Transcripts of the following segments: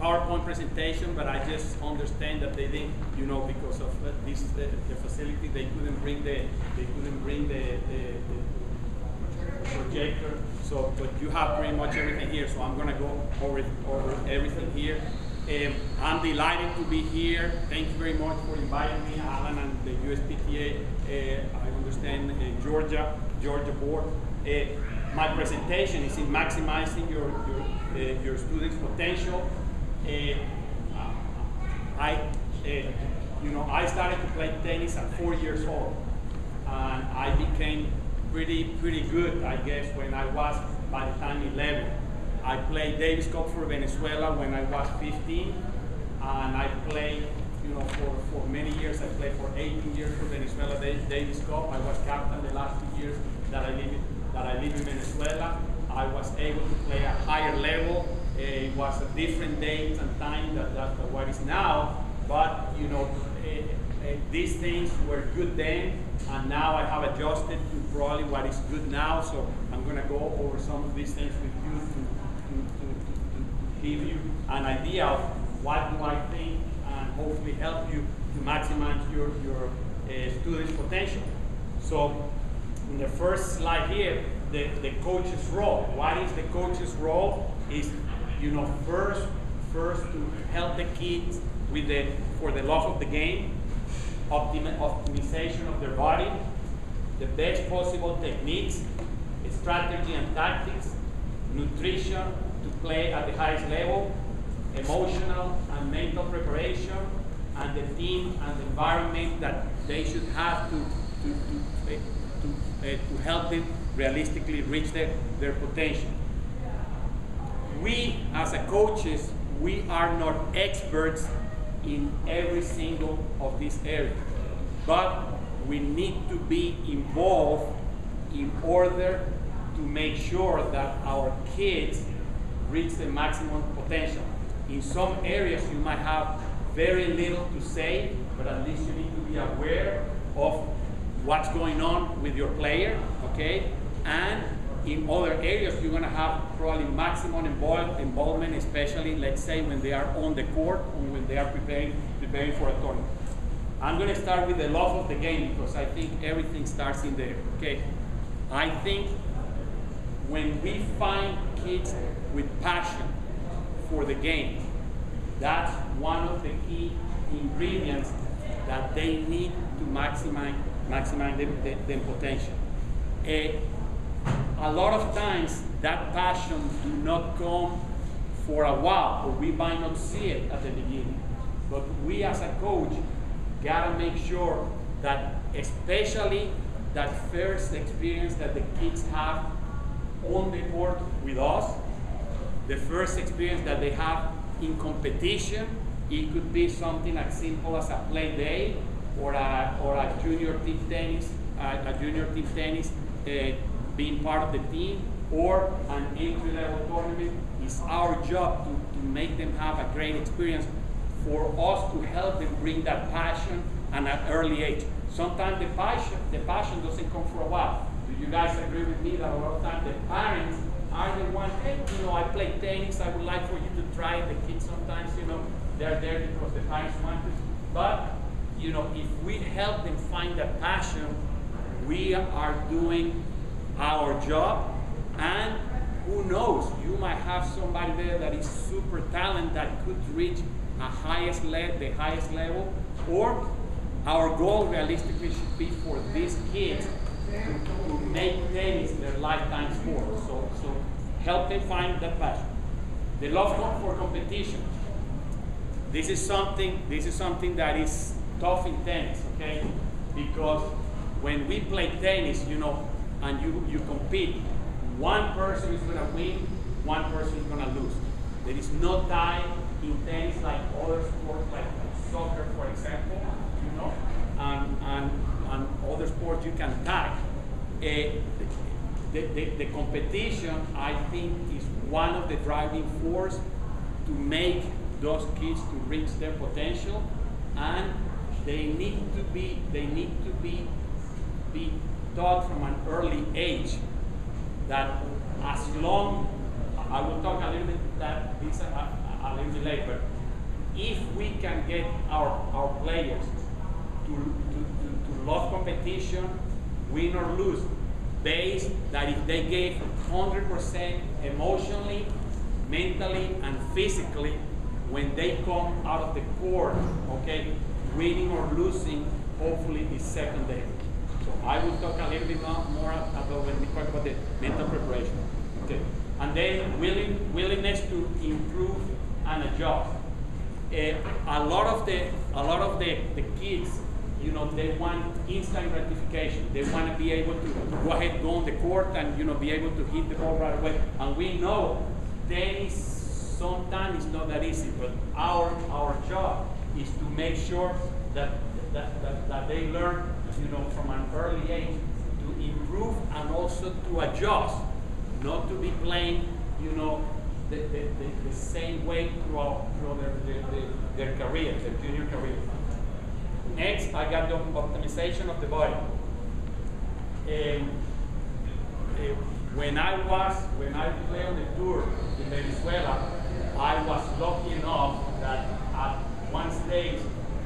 PowerPoint presentation, but I just understand that they didn't, you know, because of uh, this the, the facility, they couldn't bring the they couldn't bring the, the, the projector. So, but you have pretty much everything here. So I'm gonna go over over everything here. Um, I'm delighted to be here. Thank you very much for inviting me, Alan and the USPTA. Uh, I understand uh, Georgia, Georgia board. Uh, my presentation is in maximizing your your, uh, your students' potential. Uh, I, uh, you know, I started to play tennis at four years old, and I became pretty pretty good, I guess, when I was by the time 11. I played Davis Cup for Venezuela when I was 15, and I played, you know, for, for many years. I played for 18 years for Venezuela Davis Cup. I was captain the last two years that I lived that I live in Venezuela. I was able to play at higher level. It was a different date and time that, that what is now, but you know, uh, uh, these things were good then, and now I have adjusted to probably what is good now. So I'm going to go over some of these things with you to, to, to, to, give you an idea of what do I think and hopefully help you to maximize your, your uh, students' potential. So in the first slide here, the, the coach's role. What is the coach's role? Is you know first first to help the kids with the for the love of the game, optimi optimization of their body, the best possible techniques, strategy and tactics, nutrition to play at the highest level, emotional and mental preparation, and the team and the environment that they should have to, to, to, to, uh, to help them realistically reach their, their potential. We, as a coaches, we are not experts in every single of these areas, but we need to be involved in order to make sure that our kids reach the maximum potential. In some areas, you might have very little to say, but at least you need to be aware of what's going on with your player, okay? And in other areas, you're gonna have probably maximum involve, involvement, especially, let's say, when they are on the court or when they are preparing, preparing for a tournament. I'm gonna start with the love of the game because I think everything starts in there, okay? I think when we find kids with passion for the game, that's one of the key ingredients that they need to maximize maximize their, potential. Uh, a lot of times that passion do not come for a while, or we might not see it at the beginning. But we as a coach gotta make sure that especially that first experience that the kids have on the court with us, the first experience that they have in competition, it could be something as simple as a play day or a, or a junior team tennis, uh, a junior team tennis uh, being part of the team, or an entry level tournament. It's our job to, to make them have a great experience for us to help them bring that passion at an early age. Sometimes the passion, the passion doesn't come for a while. Do you guys agree with me that a lot of times the parents are the one, hey, you know, I play tennis, I would like for you to try. The kids sometimes, you know, they're there because the parents want to. But, you know, if we help them find that passion, we are doing our job. And who knows, you might have somebody there that is super talented that could reach a highest le- the highest level. Or our goal realistically should be for these kids to, make tennis their lifetime sport. So, so help them find that passion. The love for competition. This is something. This is something that is tough in tennis, okay? Because when we play tennis, you know, and you you compete, one person is gonna win, one person is gonna lose. There is no tie in tennis like other sports, like soccer, for example, you know, and and and other sports you can tag. Uh, the, the, the, competition, I think, is one of the driving force to make those kids to reach their potential, and they need to be they need to be be taught from an early age that as long, I will talk a little bit that this a, a little bit later, but if we can get our, our players to, to, to, to love competition, win or lose, based that if they gave 100% emotionally, mentally, and physically, when they come out of the court, okay, winning or losing, hopefully is secondary. I will talk a little bit more, about when we talk about the mental preparation. Okay. And then willing, willingness to improve and adjust. Uh, a lot of the a lot of the, the kids, you know, they want instant gratification. They want to be able to go ahead, go on the court, and you know, be able to hit the ball right away. And we know tennis sometimes is not that easy, but our our job is to make sure that that, that, that they learn, you know, from an early age to improve and also to adjust, not to be playing, you know, the, the, the, the same way throughout, throughout their, their, their, career, their junior career. Next, I got the optimization of the body. Um, uh, when I was, when I played on the tour in Venezuela, I was lucky enough that at one stage,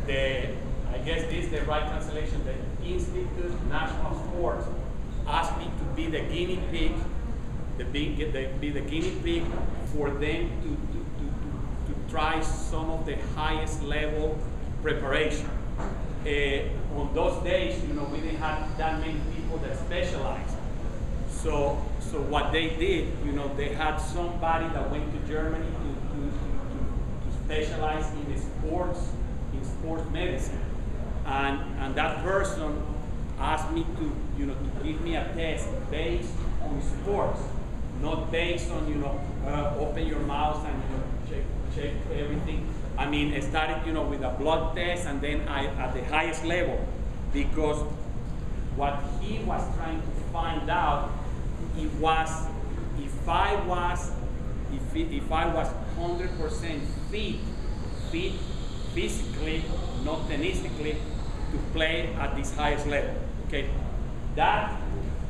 the, I guess this is the right translation, the Institute National Sports asked me to be the guinea pig, the big, the, be the guinea pig for them to, to, to, to, try some of the highest level preparation. Uh, on those days, you know, we didn't have that many people that specialized. So, so what they did, you know, they had somebody that went to Germany to, to, to, to specialize in sports, in sports medicine. And, and that person asked me to, you know, to give me a test based on sports, not based on, you know, uh, open your mouth and, you know, check, check everything. I mean, it started, you know, with a blood test and then I, at the highest level, because what he was trying to find out, it was if I was, if, it, if I was 100% fit, fit physically, not tennistically, to play at this highest level. Okay, that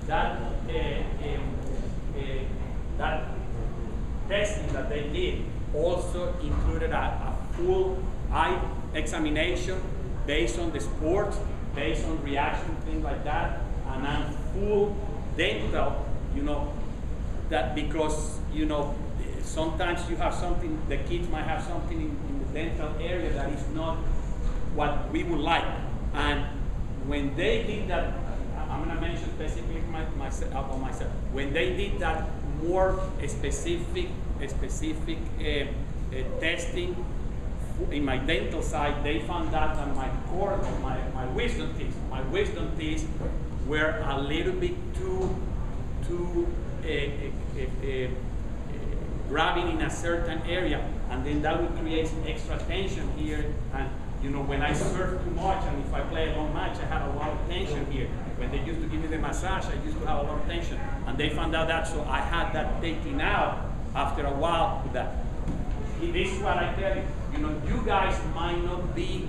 that uh, uh, that testing that they did also included a, a full eye examination based on the sport, based on reaction, things like that, and a full dental, you know, that because, you know, sometimes you have something, the kids might have something in, in the dental area that is not what we would like. And when they did that, I'm going to mention specifically my, about myself. When they did that more specific, specific uh, uh, testing in my dental side, they found out that my core, my, my wisdom teeth, my wisdom teeth were a little bit too, too uh, grabbing in a certain area, and then that would create extra tension here. And you know, when I surf too much, and if I play a long match, I have a lot of tension here. When they used to give me the massage, I used to have a lot of tension, and they found out that, so I had that taken out after a while with that. This is what I tell you. You know, you guys might not be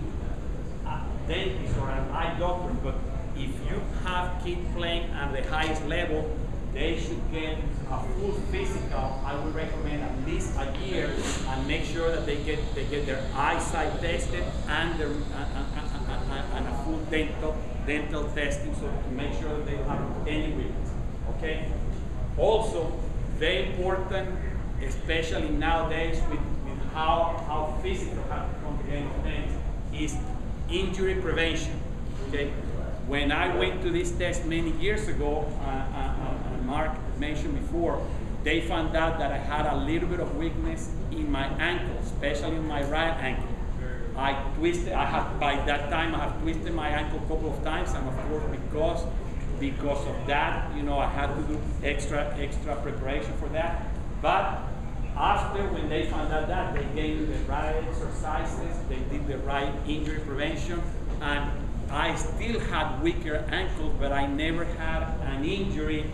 a dentist or an eye doctor, but if you have kids playing at the highest level, they should get a full physical. I would recommend at least a year and make sure that they get they get their eyesight tested and their and, a full dental dental testing so to make sure that they don't have any weakness. Okay. Also, very important, especially nowadays with, with how how physical become the game is injury prevention. Okay. When I went to this test many years ago, uh, uh, Mark mentioned before, they found out that I had a little bit of weakness in my ankle, especially in my right ankle. I twisted, I have, by that time I have twisted my ankle a couple of times, and of course because, because of that, you know, I had to do extra, extra preparation for that. But after, when they found out that, they gave me the right exercises, they did the right injury prevention, and I still had weaker ankles, but I never had an injury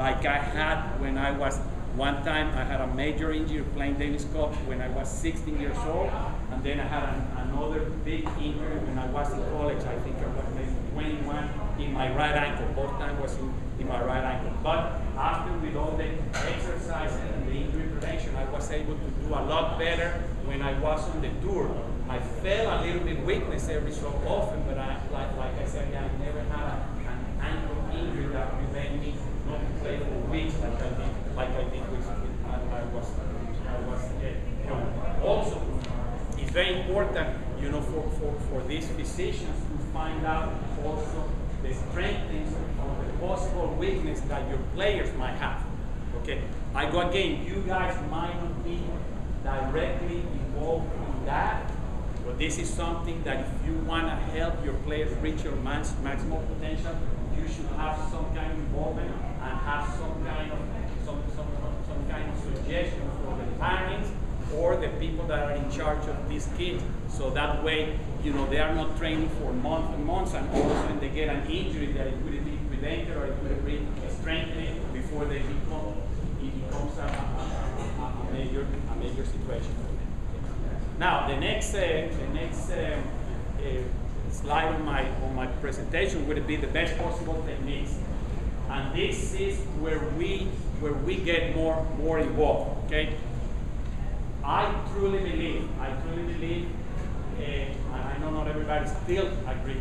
like I had when I was one time I had a major injury playing Davis Cup when I was 16 years old, and then I had an, another big injury when I was in college. I think I was maybe 21 in my right ankle. Both times was in, in my right ankle. But after with all the exercise and the injury prevention, I was able to do a lot better when I was on the tour. I felt a little bit weakness every so often, but I, like, like I said, I never had a, an ankle injury that prevented me weeks like I did, like I did with, I, was, I was uh. Also, it's very important, you know, for, for, for these physicians to find out also the strengths or the possible weakness that your players might have. Okay, I go again. You guys might not be directly involved in that, but this is something that if you want to help your players reach your max, maximal potential, you should have some kind of involvement have some kind of some some, some kind of suggestion for the parents or the people that are in charge of these kids. So that way, you know, they are not training for months and months, and all of a sudden they get an injury that it would be prevented or it would be strengthened before they become it becomes a, a, a major a major situation. Now the next uh, the next uh, uh, slide on my on my presentation would be the best possible techniques, and this is where we where we get more more involved. Okay. I truly believe, I truly believe, uh, and I know not everybody still agree,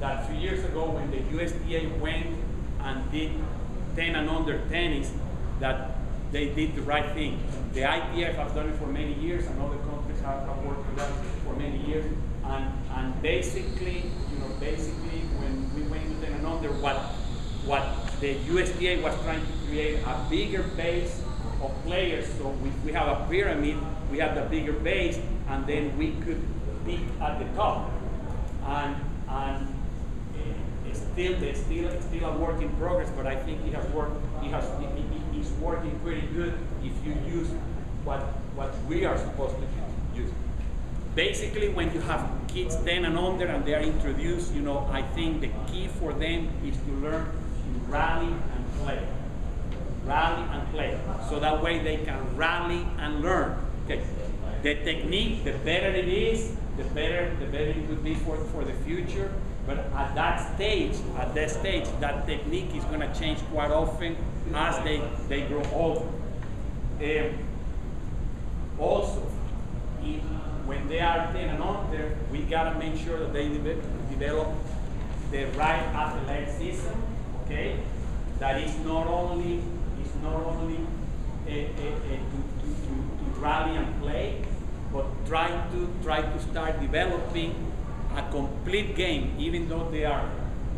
that three years ago when the USTA went and did 10 and under tennis, that they did the right thing. The ITF has done it for many years, and other countries have, have worked with that for many years. And, and basically, you know, basically when we went to 10 and under, what, what the USTA was trying to create a bigger base of players. So we, we have a pyramid, we have the bigger base, and then we could peak at the top. And, and eh, it's still, it's still, it's still a work in progress, but I think it has worked, it has, it, it, it's working pretty good if you use what, what we are supposed to use. Basically, when you have kids 10 and under and they are introduced, you know, I think the key for them is to learn rally and play rally and play. So that way they can rally and learn. Okay. The technique, the better it is, the better the better it would be for, for the future. But at that stage, at that stage, that technique is going to change quite often as they, they grow older. Um, also, if, when they are 10 and under, we got to make sure that they de develop the right athleticism, okay? That is not only is not only uh, uh, to, to, to, to rally and play, but try to try to start developing a complete game, even though they are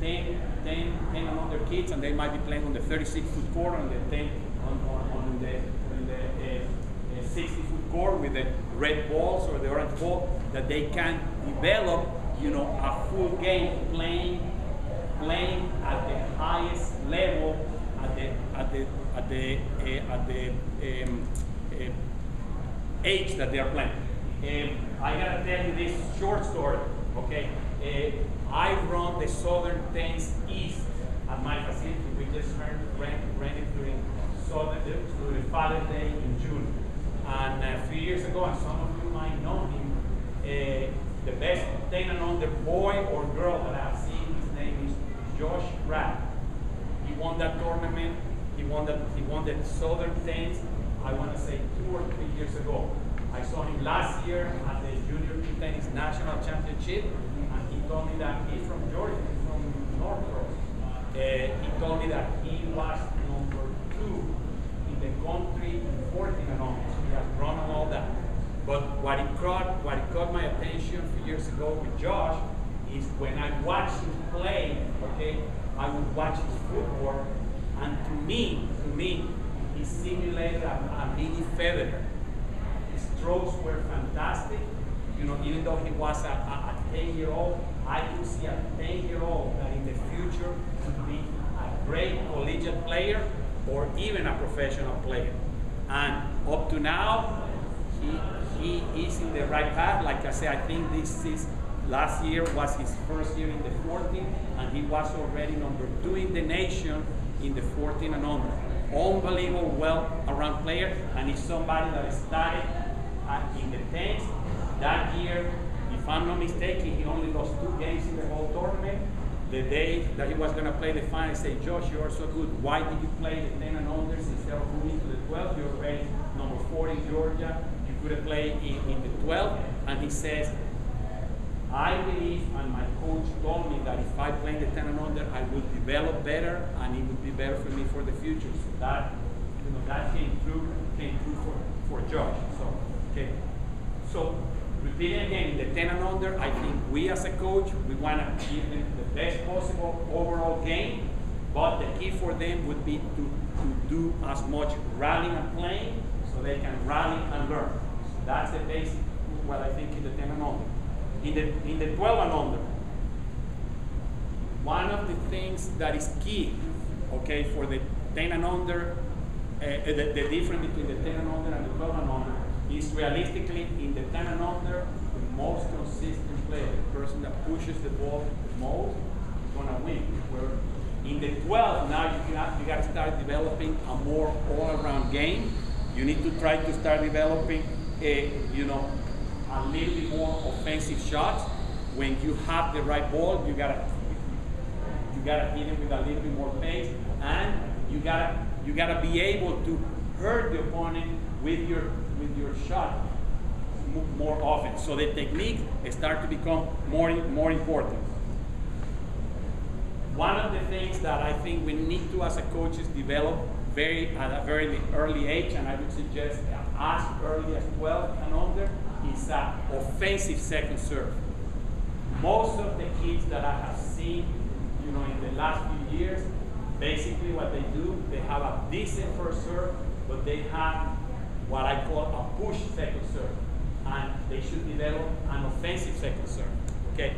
10, 10, 10 and under kids, and they might be playing on the 36 foot court, on the 10, on, on, on the, on the uh, 60 foot court with the red balls or the orange ball, that they can develop, you know, a full game playing, playing at the highest level, at the, at the at the uh, at the um, uh, age that they are playing. Um, I gotta tell you this short story. Okay, uh, I run the Southern Tennis East at my facility. We just ran, ran it during Southern during Father's Day in June, and a few years ago, and some of you might know him. the best 10 and under boy or girl that I've seen, his name is Josh Rapp. He won that tournament he won that. he won the Southern Tennis. I want to say two or three years ago. I saw him last year at the Junior Tennis National Championship, and he told me that he's from Georgia, he's from Norcross. Uh, he told me that he was number two in the country in 14 and on. He has run all that. But what it caught, what it caught my attention a few years ago with Josh is when I watch him play, okay, I would watch his footwork and to me, to me, he simulated a, a mini Federer. His strokes were fantastic. You know, even though he was a, a, a 10 year old, I could see a 10 year old that in the future could be a great collegiate player or even a professional player. And up to now, he, he is in the right path. Like I said, I think this is last year was his first year in the 14, and he was already number two in the nation in the 14 and under. Unbelievable well around player, and he's somebody that started uh, in the 10th. That year, if I'm not mistaken, he only lost two games in the whole tournament, the day that he was going to play the final, say, Josh, you are so good. Why did you play the 10 and unders instead of moving to the 12? You're already number four in Georgia. You could have played in, in the 12. And he says, I believe, and my coach told me that if I play the 10 and under, I would develop better, and it would be better for me for the future. So that, you know, that came through, came through for, for Josh. So, okay. So, repeating again, in the 10 and under, I think we as a coach, we want to give them the best possible overall game, but the key for them would be to, to do as much rallying and playing so they can rally and learn. So that's the basic, what I think in the 10 and under. In the, in the 12 and under, one of the things that is key, okay, for the 10 and under, uh, the, the difference between the 10 and under and the 12 and under is realistically in the 10 and under, the most consistent player, the person that pushes the ball the most, is going to win. Where in the 12, now you you got to start developing a more all-around game. You need to try to start developing a, you know, a little bit more offensive shot. When you have the right ball, you gotta you gotta hit it with a little bit more pace, and you gotta you gotta be able to hurt the opponent with your with your shot more often. So the technique start to become more more important. One of the things that I think we need to, as a coaches, develop very at a very early age, and I would suggest as early as 12 and under, is an offensive second serve. Most of the kids that I have seen, you know, in the last few years, basically what they do, they have a decent first serve, but they have what I call a push second serve. And they should develop an offensive second serve. Okay.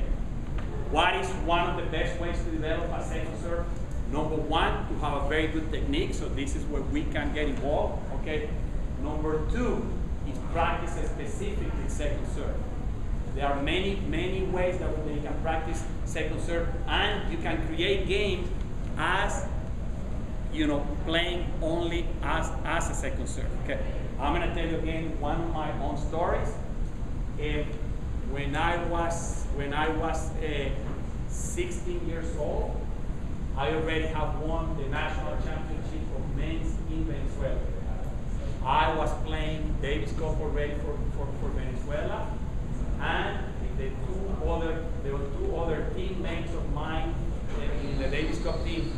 What is one of the best ways to develop a second serve? Number one, to have a very good technique. So this is where we can get involved. Okay. Number two, practice specifically second serve. There are many, many ways that you can practice second serve, and you can create games as you know playing only as as a second serve. Okay, I'm gonna tell you again one of my own stories. Uh, when I was when I was uh, 16 years old, I already have won the national championship of men's in Venezuela. I was playing Davis Cup already for, for, for Venezuela, and the two other there were two other teammates of mine in the Davis Cup team.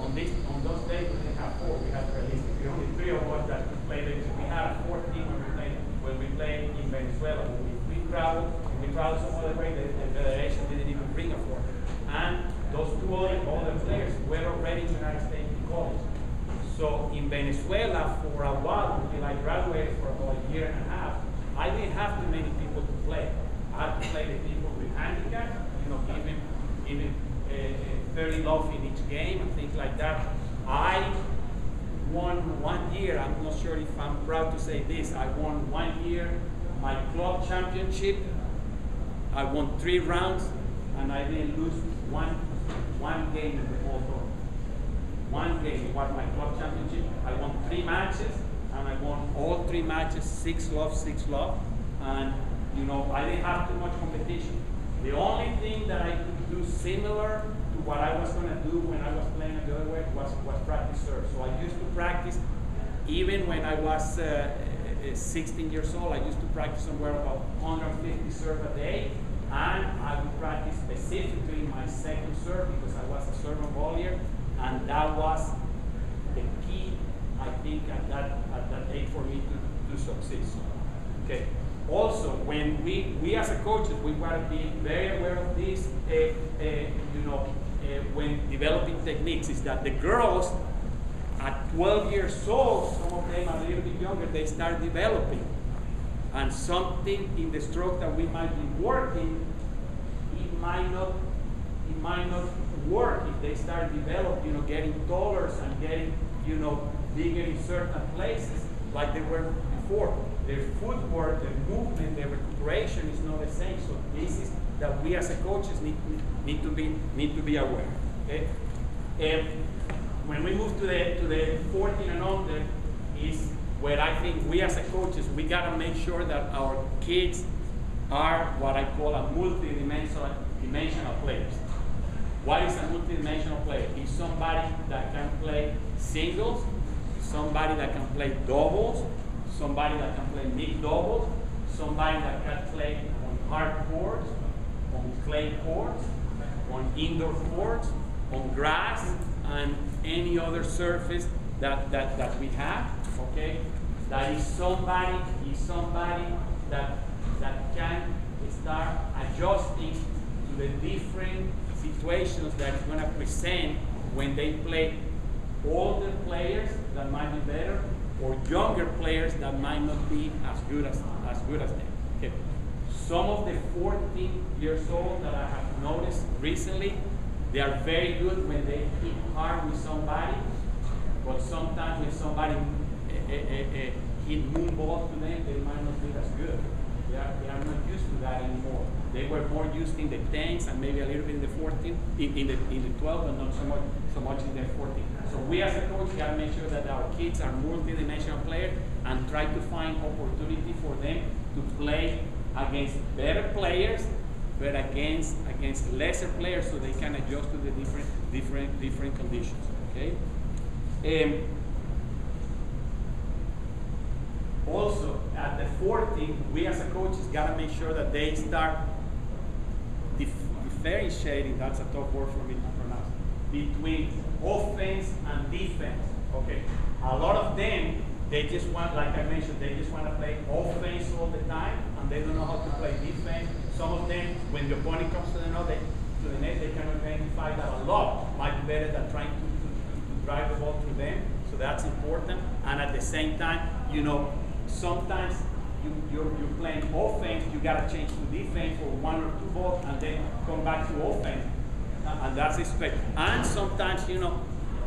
On this on those days we didn't have four, we had realistically only three of us that could play Davis. We had a fourth team when we played when we played in Venezuela. We, we traveled, we traveled some other way, the, the federation didn't even bring a fourth. And those two other, other players were already in the United States in college. So in Venezuela, for a while, until I graduated for about a year and a half, I didn't have too many people to play. I had to play the people with handicap, you know, giving, giving uh, 30 love in each game and things like that. I won one year, I'm not sure if I'm proud to say this, I won one year my club championship. I won three rounds and I didn't lose one, one game in the whole one game was my club championship. I won three matches, and I won all three matches, six love, six love. And you know, I didn't have too much competition. The only thing that I could do similar to what I was going to do when I was playing the other way was, was practice serve. So I used to practice, even when I was uh, 16 years old, I used to practice somewhere about 150 serve a day. And I would practice specifically my second serve because I was a serve and and that was the key, I think, at that at that age for me to, to succeed. Okay. Also, when we we as a coaches, we want to be very aware of this. Uh, uh, you know, uh, when developing techniques, is that the girls at 12 years old, some of them a little bit younger, they start developing, and something in the stroke that we might be working, it might not, it might not work if they start developing, you know, getting taller and getting, you know, bigger in certain places like they were before. Their footwork, their movement, their recuperation is not the same. So this is that we as a coaches need, need to be need to be aware. Okay? And when we move to the to the 14 and under is where I think we as a coaches we gotta make sure that our kids are what I call a multi-dimensional dimensional players What is a multidimensional player? He's somebody that can play singles, somebody that can play doubles, somebody that can play mixed doubles, somebody that can play on hard courts, on clay courts, on indoor courts, on grass, and any other surface that, that, that we have, okay? That is somebody, is somebody that, that can start adjusting to the different situations that is gonna present when they play older players that might be better or younger players that might not be as good as, as good as them. Okay. Some of the 14 years old that I have noticed recently, they are very good when they hit hard with somebody, but sometimes when somebody eh, eh, eh, hit moon ball to them, they might not be as good. They are, they are not used to that anymore. They were more used in the 10s and maybe a little bit in the 14, in, in the in the 12, but not so much so much in the 14. So we as a coach gotta make sure that our kids are multi-dimensional players and try to find opportunity for them to play against better players, but against against lesser players so they can adjust to the different different different conditions. Okay. Um, also, at the 14, we as a coach coaches gotta make sure that they start differentiating. That's a tough word for me to pronounce. Between offense and defense. Okay. A lot of them, they just want, like I mentioned, they just want to play offense all the time, and they don't know how to play defense. Some of them, when the opponent comes to the net, they, to the net, they can identify that a lot might be better than trying to, to, to drive the ball through them. So that's important. And at the same time, you know, sometimes you, you're, you're playing offense, you got to change to defense for one or two balls and then come back to offense. And that's expected. And sometimes, you know,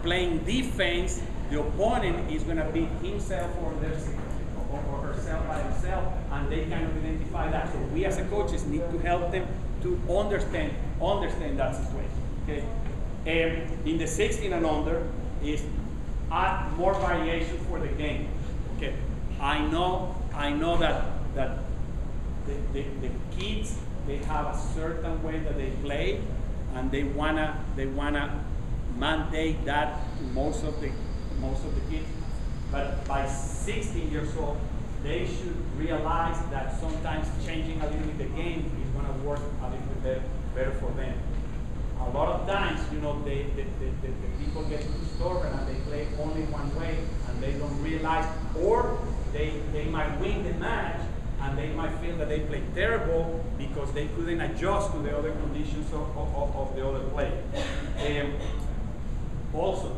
playing defense, the opponent is going to beat himself or, their, or, or herself by himself, and they kind of identify that. So we as a coaches need to help them to understand understand that situation. Okay. Um, in the 16 and under is add more variation for the game. Okay. I know I know that that the, the, the kids they have a certain way that they play and they wanna they wanna mandate that to most of the most of the kids. But by 16 years old, they should realize that sometimes changing a little bit the game is gonna work a little bit better, better for them. A lot of times, you know, they, the, the, the, the people get too stubborn and they play only one way and they don't realize, or they, they might win the match and they might feel that they played terrible because they couldn't adjust to the other conditions of, of, of the other play. Um, also,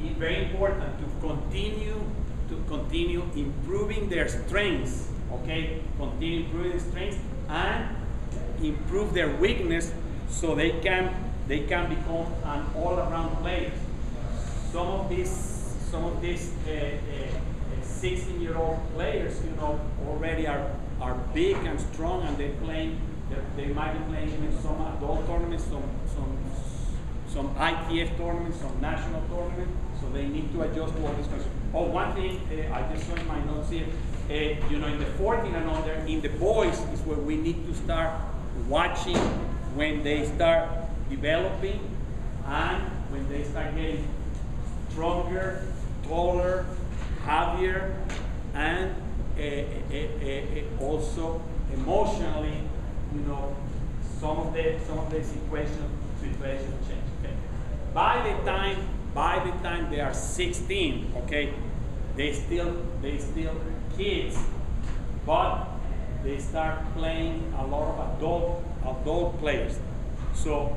it's very important to continue to continue improving their strengths. Okay, continue improving their strengths and improve their weakness so they can they can become an all-around player. Some of these some of these uh, uh, 16 year old players, you know, already are, are big and strong and they're playing, they, they might be playing in some adult tournaments, some, some, some ITF tournaments, some national tournaments, so they need to adjust to all these questions. Oh, one thing, uh, I just saw in my notes here, uh, you know, in the 14 and under, in the boys is where we need to start watching when they start developing and when they start getting stronger, taller, heavier, and uh, also emotionally, you know, some of the some of the situation situation change. Okay? By the time by the time they are 16, okay, they still they still kids, but they start playing a lot of adult adult players. So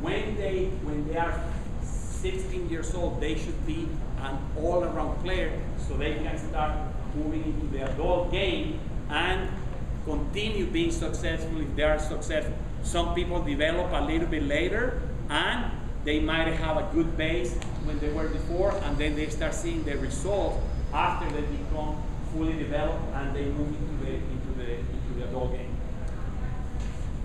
when they when they are 16 years old, they should be an all-around player so they can start moving into the adult game and continue being successful if they are successful. Some people develop a little bit later and they might have a good base when they were before and then they start seeing the results after they become fully developed and they move into the into the into the adult game.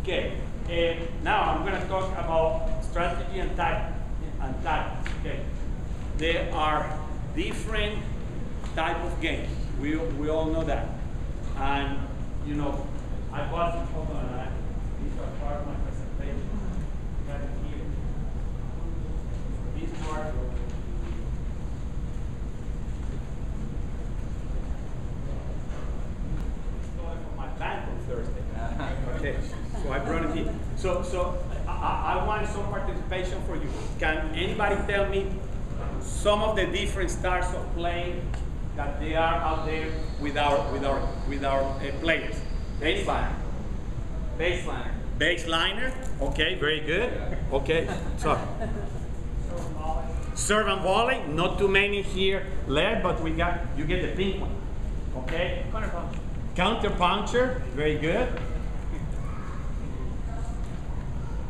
Okay, uh, now I'm going to talk about strategy and tactics and tactics. Okay, there are different type of games. We we all know that, and you know I was hold on. I, these are part of my presentation. it here. This part. Going my bank on Thursday. Okay, so I brought it here. So, so I, I, I want some participation for you. Can anybody tell me some of the different styles of playing that they are out there with our with our with our uh, players? Anybody? Baseliner. Baseliner. Okay, very good. Okay, so serve and volley. Not too many here left, but we got you get the pink one. Okay. Corner punch. Counter puncher. Very good.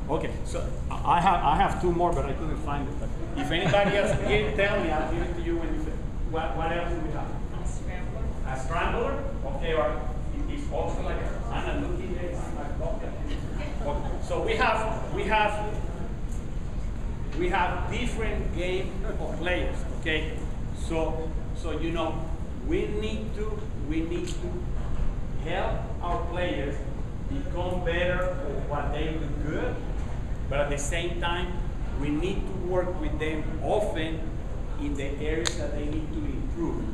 Okay, so I have I have two more, but I couldn't find it. But if anybody else can tell me, I'll give it to you when you say. What, what else do we have? Scrambler. A scrambler, okay, or it is also like I'm not looking at I'm okay. Okay, So we have we have we have different game of players, okay? So so you know we need to we need to help our players become better at what they do good, but at the same time we need to work with them often in the areas that they need to improve.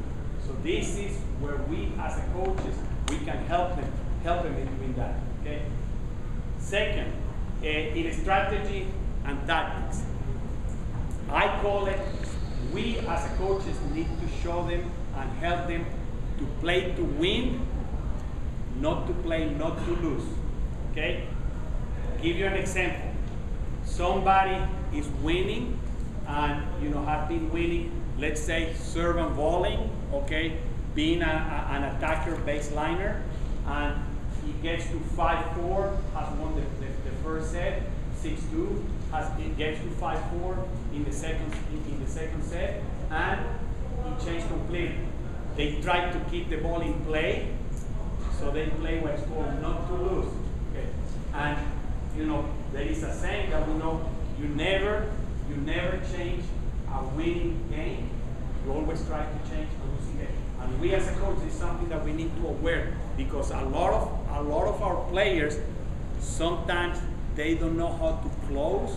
So this is where we as coaches we can help them help them in doing that. Okay. Second, uh, in strategy and tactics, I call it we as coaches need to show them and help them to play to win, not to play not to lose. Okay? Give you an example. Somebody is winning and you know have been winning, let's say serve and volleying, okay, being a, a- an attacker baseliner, and he gets to 5-4, has won the, the, the first set, 6-2, has it gets to 5-4 in the second in, in the second set, and he changed completely. They try to keep the ball in play, so they play what's called not to lose. Okay. And you know, there is a saying that we know you never, you never change a winning game. You always try to change a losing game. And we as a coach is something that we need to aware because a lot of a lot of our players sometimes they don't know how to close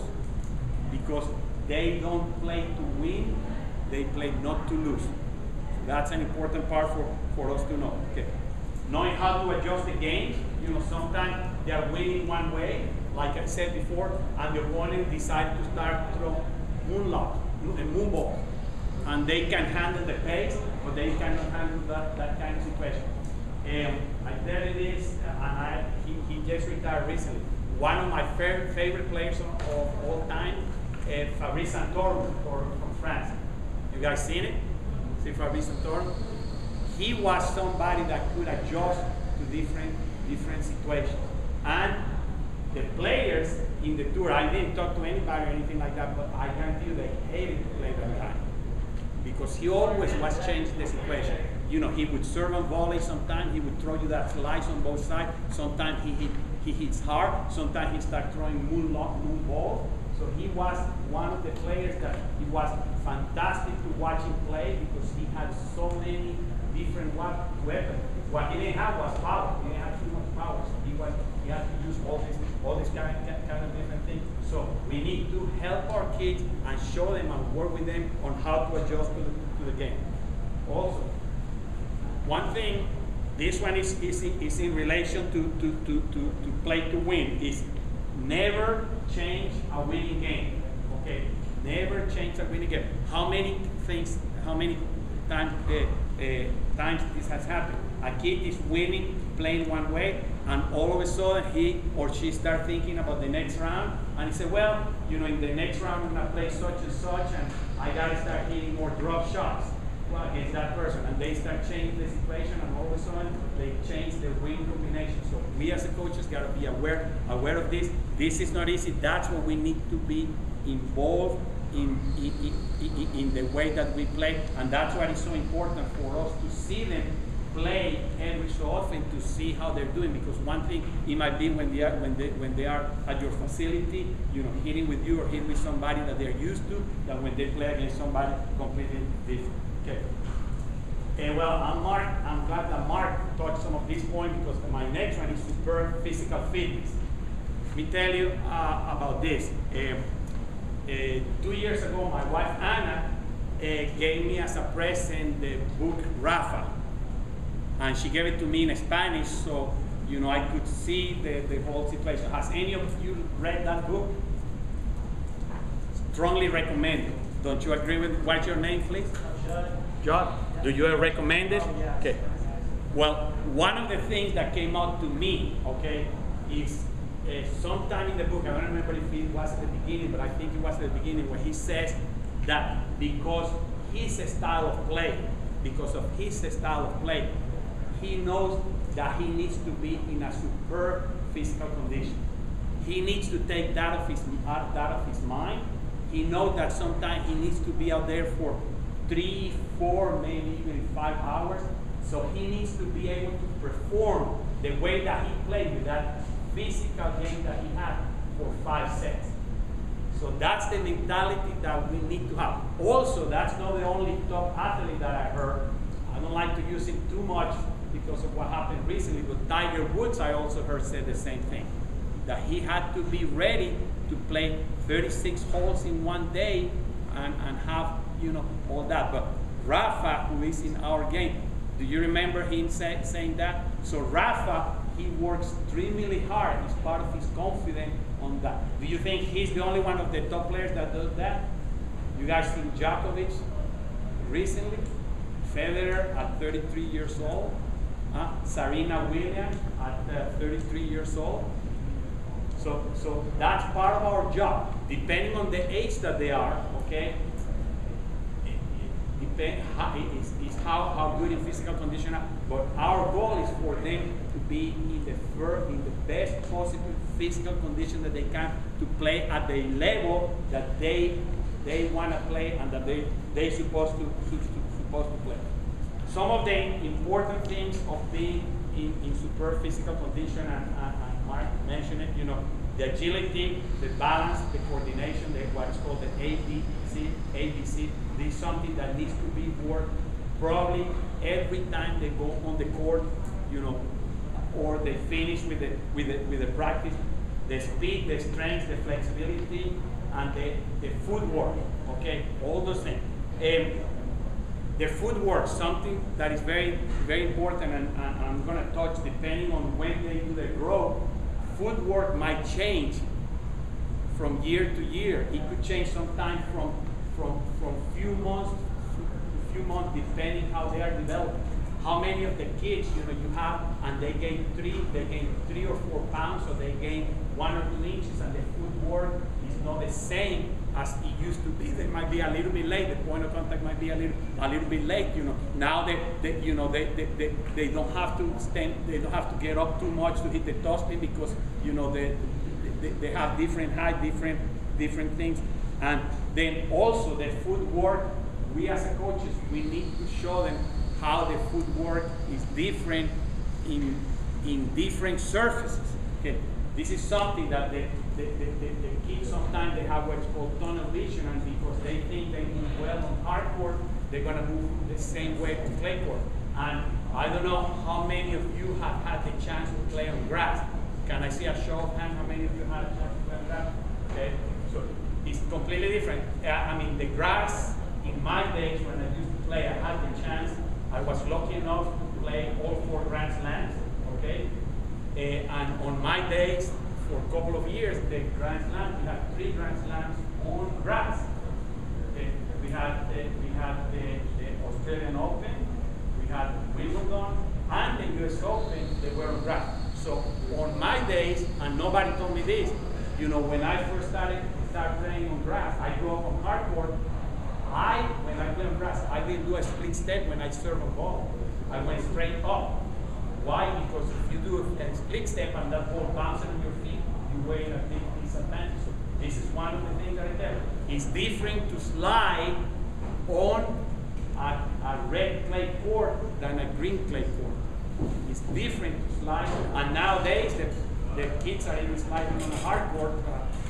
because they don't play to win, they play not to lose. So That's an important part for, for us to know. Okay. Knowing how to adjust the game, you know, sometimes they are winning one way, like I said before, and the opponent decide to start throw moonlock, moon- moon ball. And they can handle the pace, but they cannot handle that, that kind of situation. Um, I tell you this, uh, and I, he, he just retired recently. One of my fa- favorite players of, of all time, uh, Fabrice Santoro for, from France. You guys seen it? See Fabrice Santoro? He was somebody that could adjust to different different situations. And the players in the tour, I didn't talk to anybody or anything like that, but I guarantee you they hated to play that guy because he always was changing the situation. You know, he would serve and volley sometimes, he would throw you that slice on both sides. Sometimes he hit, he hits hard, sometimes he start throwing moon lock, moon balls. So he was one of the players that he was fantastic to watch him play because he had so many different wea- weapons. What he didn't have was power. He didn't have too much power. So he was he had to use all this all these kind kind of different things. So we need to help our kids and show them and work with them on how to adjust to the, to the game. Also, one thing, this one is, is, in- is in relation to, to, to, to, to play to win, is never change a winning game. Okay? Never change a winning game. How many things, how many times, uh, uh, times this has happened? A kid is winning, playing one way, and all of a sudden he or she start thinking about the next round, and he said, well, you know, in the next round I'm gonna play such and such, and I gotta start hitting more drop shots well, against that person, and they start changing the situation, and all of a sudden they change the win combination. So we as a coaches got to be aware aware of this. This is not easy. That's what we need to be involved in in, in, in, in the way that we play, and that's why it's so important for us to see them play every so often to see how they're doing because one thing it might be when they are when they when they are at your facility you know hitting with you or hitting with somebody that they're used to that when they play against somebody completely different okay? And well i'm mark i'm glad that mark touched some of this point because my next one is super physical fitness. Let me tell you uh, about this. Um, uh, two years ago, my wife Anna uh, gave me as a present the book Rafa, and she gave it to me in Spanish, so you know I could see the, the whole situation. Has any of you read that book? Strongly recommend it. Don't you agree with what's your name, please? John. Do you recommend it? Okay. Well, one of the things that came out to me, okay, is uh, sometime in the book, I don't remember if it was at the beginning, but I think it was at the beginning where he says that because his style of play, because of his style of play, he knows that he needs to be in a superb physical condition. He needs to take that of his uh, that of his mind. He knows that sometimes he needs to be out there for three, four, maybe even five hours. So he needs to be able to perform the way that he played with that physical game that he had for five sets. So that's the mentality that we need to have. Also, that's not the only top athlete that I heard. I don't like to use it too much because of what happened recently, but Tiger Woods, I also heard say the same thing. That he had to be ready to play 36 holes in one day and, and have, you know, all that. But Rafa, who is in our game, do you remember him say, saying that? So Rafa, he works extremely hard. It's part of his confidence on that. Do you think he's the only one of the top players that does that? You guys seen Djokovic recently? Federer at 33 years old? Uh, Serena Williams at uh, 33 years old? So, so that's part of our job. Depending on the age that they are, okay, depend, how, is, is how, how good in physical condition. But our goal is for them to be in the first, in the best possible physical condition that they can to play at the level that they they want to play and that they they supposed to supposed to play. Some of the important things of being in, in super physical condition and, and, and Mark mentioned it, you know, the agility, the balance, the coordination, the, what is called the ABC, ABC, this is something that needs to be worked probably every time they go on the court, you know, or they finish with the, with the, with the practice. The speed, the strength, the flexibility, and the, the footwork, okay, all those things. The footwork, something that is very, very important, and, and I'm going to touch depending on when they do their growth. Footwork might change from year to year. It could change sometimes from from from few months to few months, depending how they are developing. How many of the kids you know you have, and they gain three, they gain three or four pounds, or they gain one or two inches, and the footwork is not the same as it used to be. They might be a little bit late. The point of contact might be a little a little bit late. You know, now they, they you know they, they, they, they don't have to stand. They don't have to get up too much to hit the topspin because you know they, they, they have different height, different different things, and then also the footwork. We as coaches, we need to show them how the footwork is different in in different surfaces. Okay, this is something that the the, kids sometimes they have what's called tunnel vision, and because they think they move well on hard court, they're gonna move the same way on clay court. And I don't know how many of you have had the chance to play on grass. Can I see a show of hands? How many of you had a chance to play on grass? Okay, so it's completely different. Uh, I mean, the grass in my days when I used to play, I had the chance. I was lucky enough to play all four Grand Slams. Okay, uh, and on my days, for a couple of years, the Grand Slam, we had three Grand Slams on grass. We had the, we had the, the Australian Open, we had Wimbledon, and the US Open, they were on grass. So on my days, and nobody told me this, you know, when I first started start playing on grass, I grew up on hard court. I, when I play on grass, I didn't do a split step when I serve a ball. I went straight up. Why? Because if you do a split step and that ball bounces on your feet, disadvantage. So this is one of the things that I tell you. It's different to slide on a, a red clay court than a green clay court. It's different to slide. And nowadays, the, the kids are even sliding on a hard court.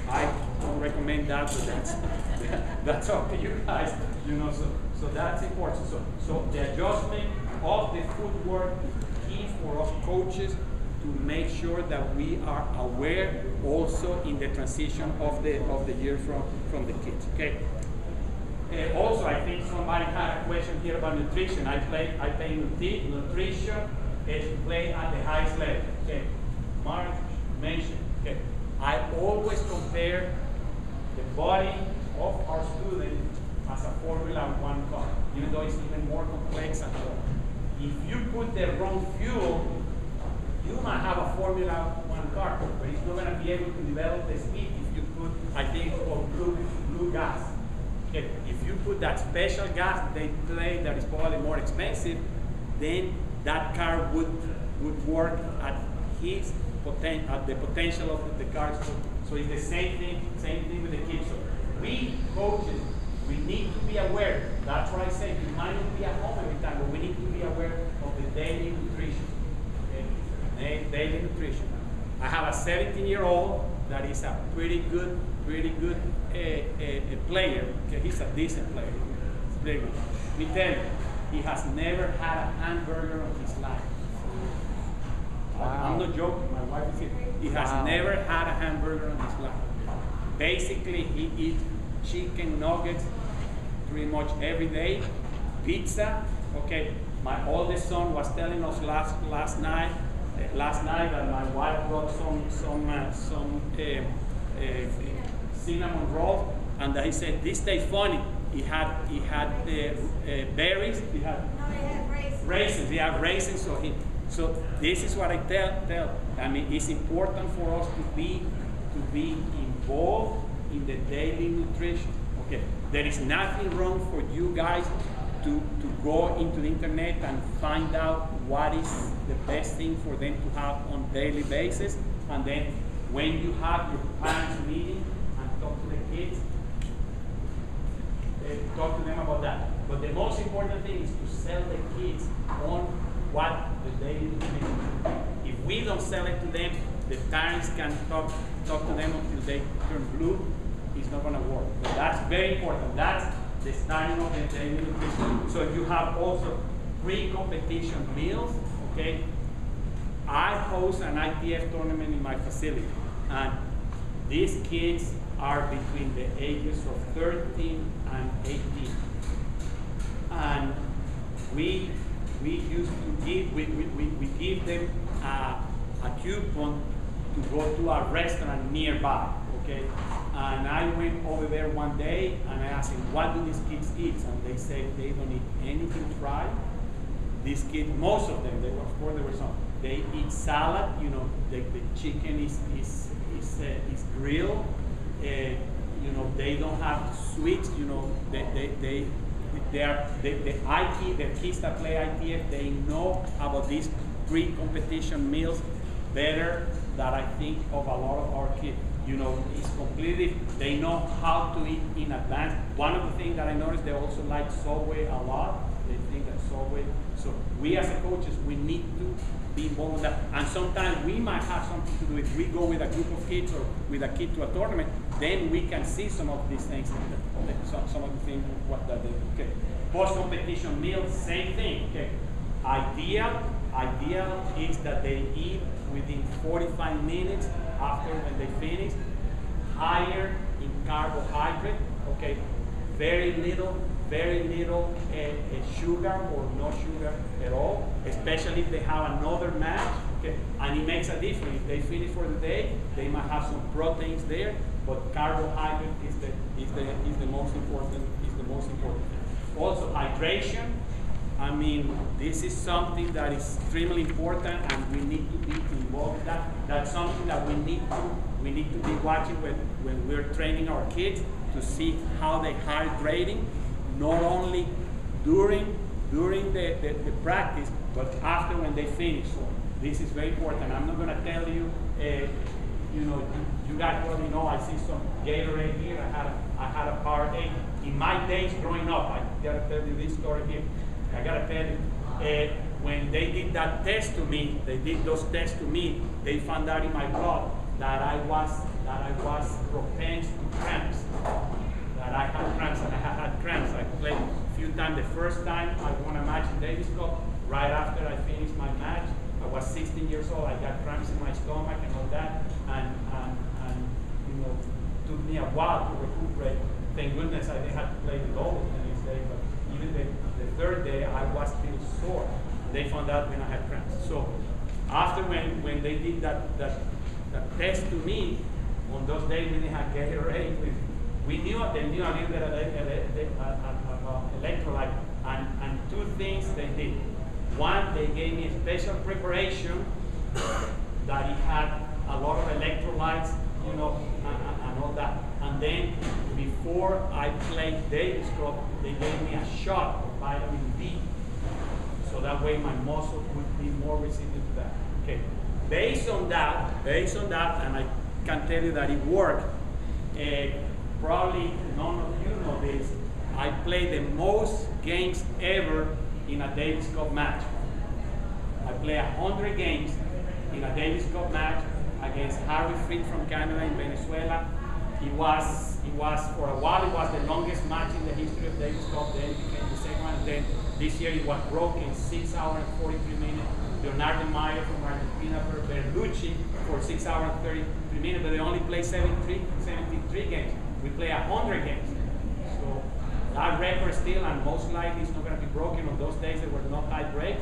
I don't recommend that, but that's, that's up to you guys. You know, so, so that's important. So, so the adjustment of the footwork is key for us coaches to make sure that we are aware also in the transition of the of the year from from the kids. Okay. Uh, also, I think somebody had a question here about nutrition. I play I play nutri- nutrition is play at the highest level. Okay. Mark mentioned. Okay. I always compare the body of our student as a Formula One car, even though it's even more complex all. If you put the wrong fuel, you might have a Formula One car, but it's not going to be able to develop the speed if you put, I think, called blue, blue gas. Okay. If you put that special gas they play that is probably more expensive, then that car would would work at his poten- at the potential of the, car. So, so it's the same thing, same thing with the kids. So we coaches, we need to be aware. That's what I say. You might not be at home every time, but we need to be aware of the daily nutrition. Daily nutrition. I have a 17 year old that is a pretty good, pretty good uh, uh, uh, player. Okay, he's a decent player. He's very good. Let me tell you, he has never had a hamburger in his life. I- I'm not joking. My wife is here. He has Wow. never had a hamburger in his life. Basically, he eats chicken nuggets pretty much every day, pizza. Okay, my oldest son was telling us last last night, last night that my wife brought some some uh, some uh, uh, cinnamon roll, and he said this tastes funny. He had he had uh, uh, berries. He had No, have raisins. raisins. They have raisins. So he, so this is what I tell tell. I mean, it's important for us to be to be involved in the daily nutrition. Okay, there is nothing wrong for you guys to to go into the internet and find out what is the best thing for them to have on daily basis, and then when you have your parents meeting and talk to the kids, uh, talk to them about that. But the most important thing is to sell the kids on what the daily nutrition. If we don't sell it to them, the parents can talk talk to them until they turn blue. It's not gonna work. But that's very important. That's the of the nutrition. So you have also pre-competition meals. Okay. I host an ITF tournament in my facility, and these kids are between the ages of 13 and 18. And we, we used to give, we, we, we give them a, a coupon to go to a restaurant nearby, okay? And I went over there one day and I asked them, what do these kids eat? And they said they don't eat anything fried. These kids, most of them, they were, of course there were some, they eat salad, you know, the, the chicken is, is, is, uh, is grilled. Uh, you know, they don't have sweets, you know, they, they, they, they are, the, the IT, the kids that play ITF, they know about these pre-competition meals better than I think of a lot of our kids. You know, it's completely, they know how to eat in advance. One of the things that I noticed, they also like Subway a lot. They think that Subway, so we as coaches, we need to be involved in that. And sometimes we might have something to do if we go with a group of kids or with a kid to a tournament, then we can see some of these things, some, of the things what that they, okay. Post-competition meal, same thing, okay. Ideal, ideal is that they eat within 45 minutes after when they finish, higher in carbohydrate, okay. Very little, very little uh, uh, sugar or no sugar at all, especially if they have another match, okay. And it makes a difference. If they finish for the day, they might have some proteins there, but carbohydrate is the is the is the most important is the most important. Also hydration. I mean, this is something that is extremely important, and we need to be involved in that. That's something that we need to we need to be watching when, when we're training our kids to see how they hydrating, not only during during the, the, the practice, but after when they finish. So this is very important. I'm not gonna tell you, uh, you know, you, you guys probably know. I see some Gatorade here. I had a, I had a Powerade in my days growing up. I gotta tell you this story here. I gotta tell you, uh, when they did that test to me, they did those tests to me. They found out in my blood that I was that I was propense to cramps. That I had cramps and I had had cramps. I played a few times. The first time I won a match in Davis Cup, right after I finished my match, I was 16 years old, I got cramps in my stomach and all that, and, and, and you know, took me a while to recuperate. Thank goodness I didn't have to play the doubles the next day, but even the, third day I was still sore. They found out when I had cramps. So after when, when they did that, that, that test to me, on those days we didn't have Gatorade. We, we knew they knew a little bit about electrolyte, and, and two things they did. One, they gave me a special preparation that it had a lot of electrolytes, you know, and, and all that. And then before I played Davis Cup, they gave me a shot vitamin D. So that way my muscle would be more resistant to that. Okay. Based on that, based on that, and I can tell you that it worked. Uh, probably none of you know this. I played the most games ever in a Davis Cup match. I played 100 games in a Davis Cup match against Harry Fritz from Canada in Venezuela. It was, it was for a while, it was the longest match in the history of Davis Cup. Then this year it was broken in 6 hours and 43 minutes. Leonardo Mayer from Argentina, Bellucci for 6 hours and 33 minutes, but they only played 73, 73 games. We play 100 games. So that record still, and most likely it's not going to be broken on those days there were no tie break,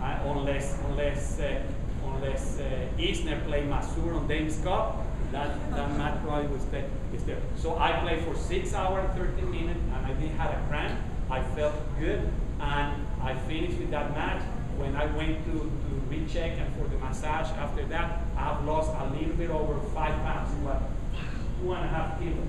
uh, unless unless uh, unless uh, Isner played Masur on Davis Cup. That, that match probably was there. So I played for six hours and 13 minutes, and I didn't have a cramp. I felt good, and I finished with that match. When I went to, to recheck and for the massage after that, I've lost a little bit over five pounds, but two and a half kilos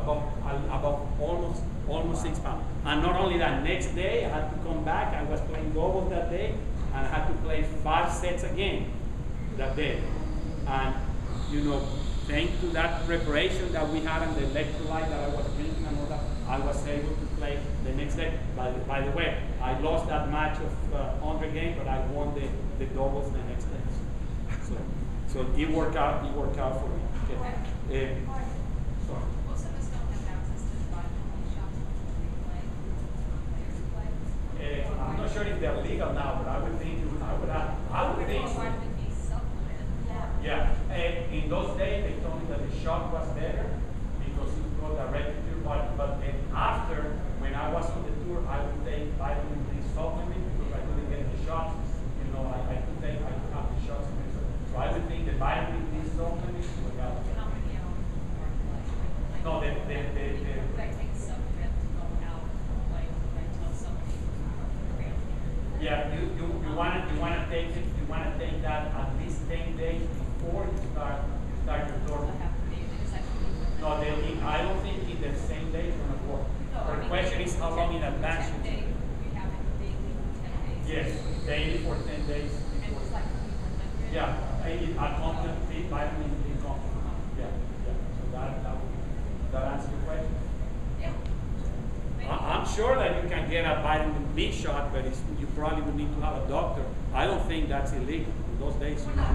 about, about almost almost six pounds. And not only that, next day I had to come back. I was playing doubles that day, and I had to play five sets again that day. And you know, thanks to that preparation that we had and the electrolyte that I was drinking and I was able to play the next day. By the, by the way, I lost that match of uh, 100 games, but I won the, the doubles the next day. So, so it worked out. It worked out for me. Okay. Uh, sorry. Uh, I'm not sure if they're legal now, but I would think I would I would think so. Yeah, and in those days they told me that the shot was better because it would go directly to your body. But then after, when I was on the tour, I would take vitamin D supplement because I couldn't get the shots. You know, I, I could take, I could have the shots. So I would think the vitamin D supplement would help. No, the, the, the, the Yeah, you, you, you wanna you wanna take it you wanna take that at least ten days before you start you start your tour. No, they, in- I don't think in the same day it's gonna work. But the question is how long in advance you do. Yes, daily for ten days before. Yeah, I eat a constant feed vitamin D complement. Yeah, yeah. So that that would that answer your question. I- I'm sure that you can get a vitamin B shot, but it's, you probably would need to have a doctor. I don't think that's illegal. In those days, you know.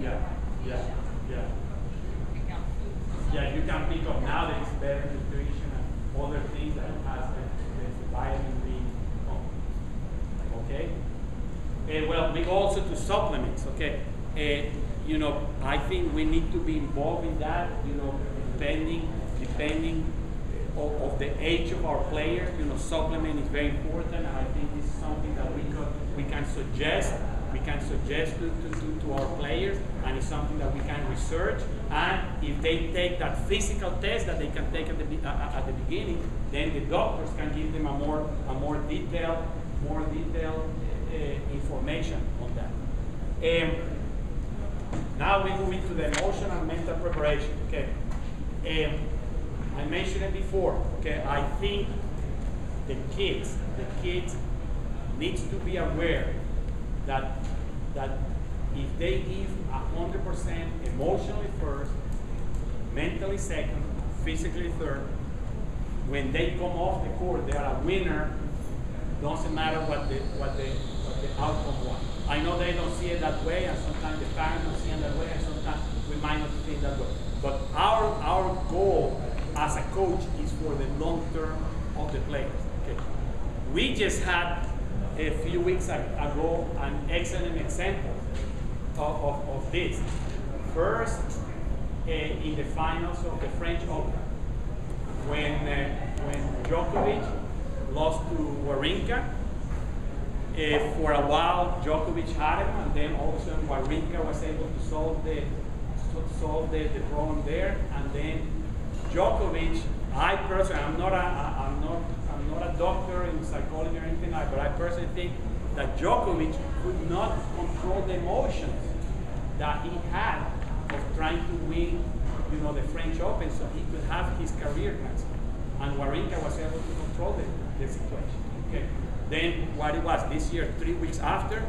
Yeah, yeah, yeah. Yeah, you can pick up now it's better nutrition and other things that has the, the vitamin B. Okay? Eh, well, we also to supplements, okay? Eh, you know, I think we need to be involved in that, you know, depending, depending of, of the age of our players, you know, supplement is very important, and I think this is something that we could, we can suggest, we can suggest to, to, to, our players, and it's something that we can research, and if they take that physical test that they can take at the, at the beginning, then the doctors can give them a more, a more detailed, more detailed uh, information on that. Um, now we move into the emotional and mental preparation. Okay. Um, I mentioned it before. Okay. I think the kids, the kids needs to be aware that that if they give hundred percent emotionally first, mentally second, physically third, when they come off the court, they are a winner. Doesn't matter what the what the what the outcome was. I know they don't see it that way, and sometimes the parents don't see it that way, and sometimes we might not see it that way. But our our goal as a coach is for the long term of the players. Okay. We just had a few weeks ago an excellent example of, of, of this. First, uh, in the finals of the French Open, when, uh, when Djokovic lost to Wawrinka, uh, for a while Djokovic had him, and then all of a sudden Wawrinka was able to solve the solve the, the problem there, and then Djokovic. I personally, I'm not a, I'm not, Not a doctor in psychology or anything like, that, but I personally think that Djokovic could not control the emotions that he had of trying to win, you know, the French Open, so he could have his career next. And Wawrinka was able to control the, the situation. Okay. Then what it was this year, three weeks after,